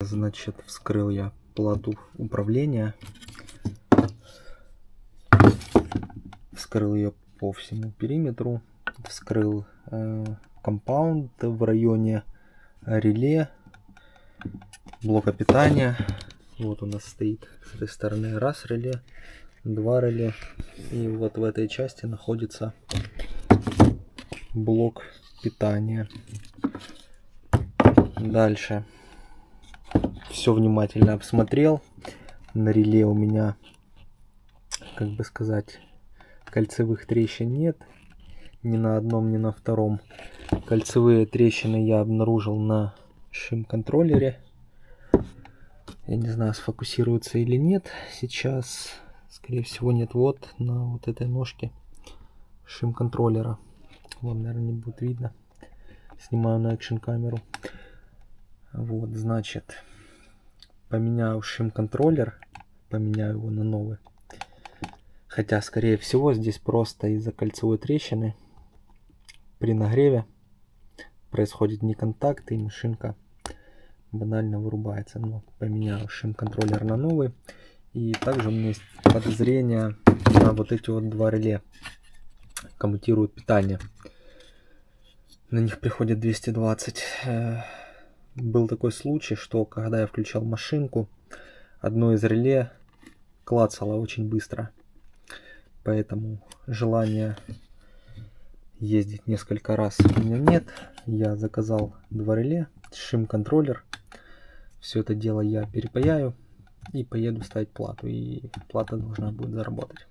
Значит, вскрыл я плату управления. Вскрыл ее по всему периметру. Вскрыл э, компаунд в районе реле, блока питания. Вот у нас стоит с этой стороны раз реле, два реле. И вот в этой части находится блок питания. Дальше. Все внимательно обсмотрел. На реле у меня, как бы сказать, кольцевых трещин нет. Ни на одном, ни на втором. Кольцевые трещины я обнаружил на шим-контроллере. Я не знаю, сфокусируется или нет. Сейчас, скорее всего, нет. Вот на вот этой ножке шим-контроллера. Вот, наверное, не будет видно. Снимаю на экшн камеру. Вот, значит, поменяю шим-контроллер. Поменяю его на новый. Хотя, скорее всего, здесь просто из-за кольцевой трещины при нагреве происходит неконтакт и машинка банально вырубается. Но поменяю шим-контроллер на новый. И также у меня есть подозрение на вот эти вот два реле. Коммутируют питание. На них приходит 220. Был такой случай, что когда я включал машинку, одно из реле клацало очень быстро. Поэтому желания ездить несколько раз у меня нет. Я заказал два реле, шим-контроллер. Все это дело я перепаяю и поеду ставить плату. И плата должна будет заработать.